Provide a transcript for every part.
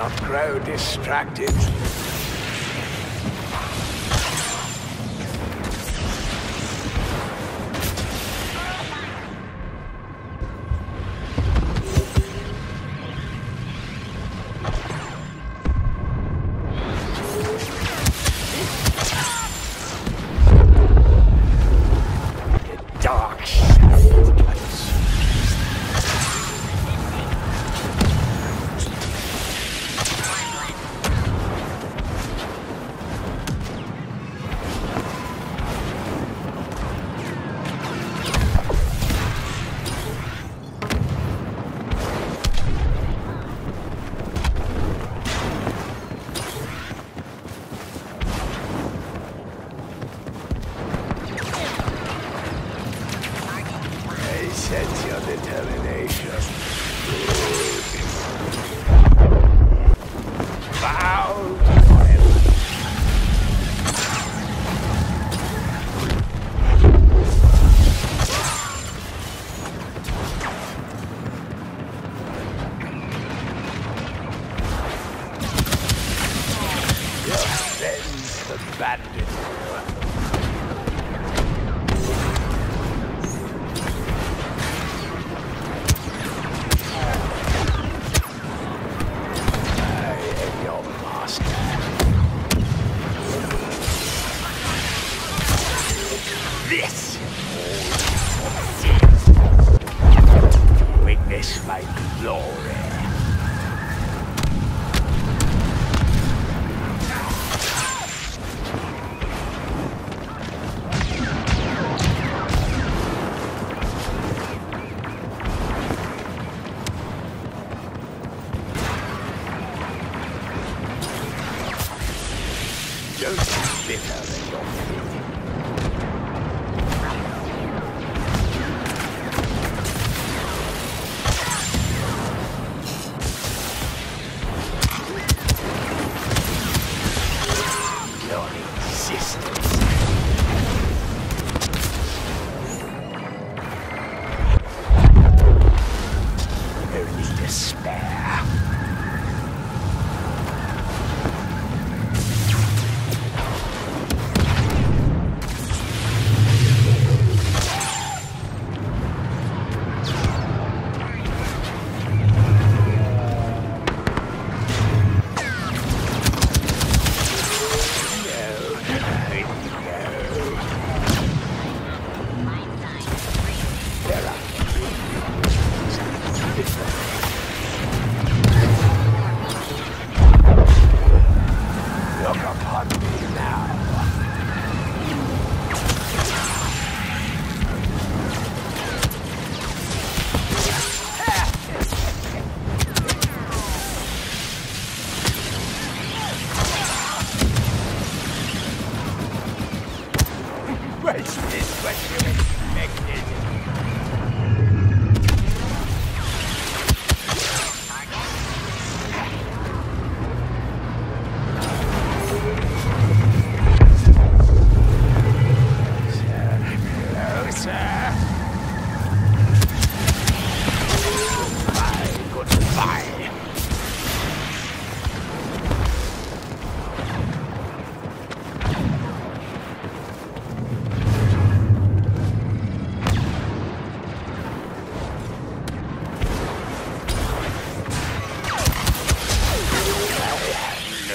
not grow distracted. Was this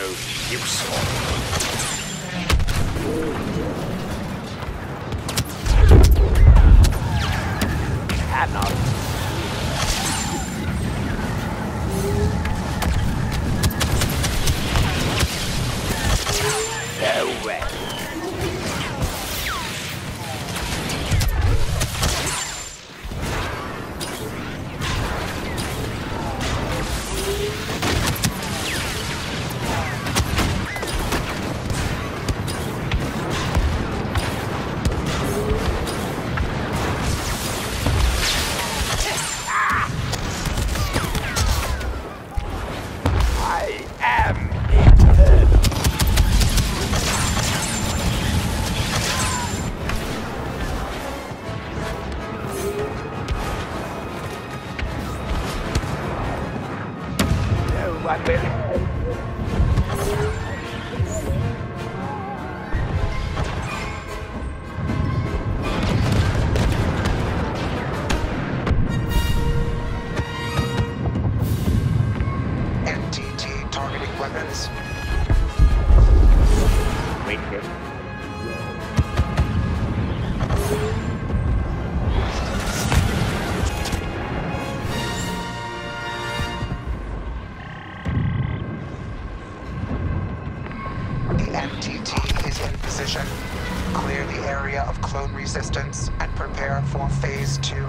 no use Clear the area of clone resistance and prepare for phase two.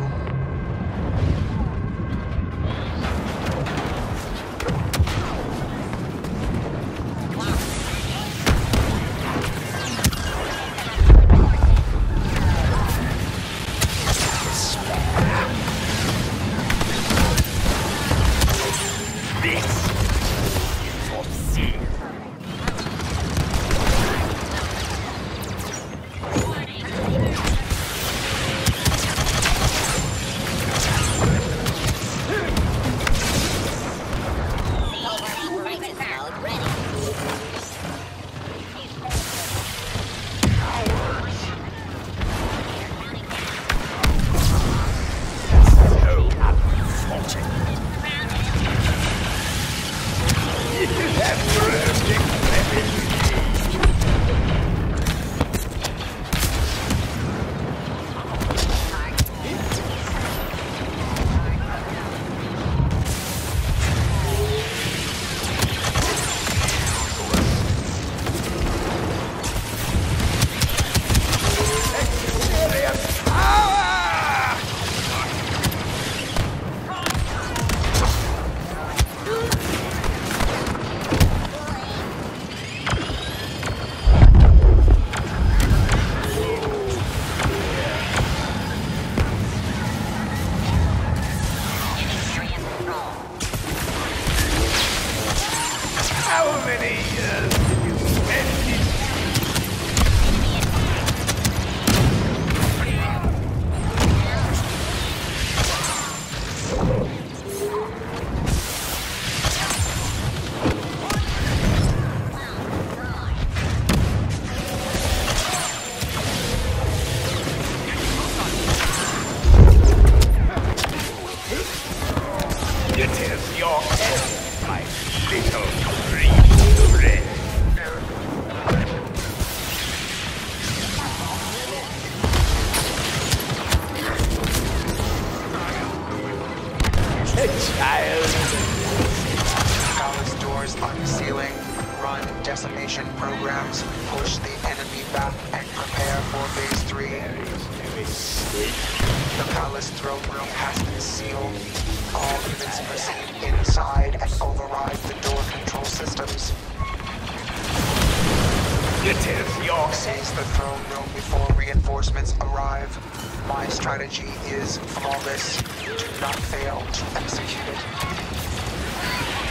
Decimation programs. Push the enemy back and prepare for phase three. The palace throne room has been sealed. All units proceed inside and override the door control systems. It is your Seize the throne room before reinforcements arrive. My strategy is flawless. Do not fail to execute it.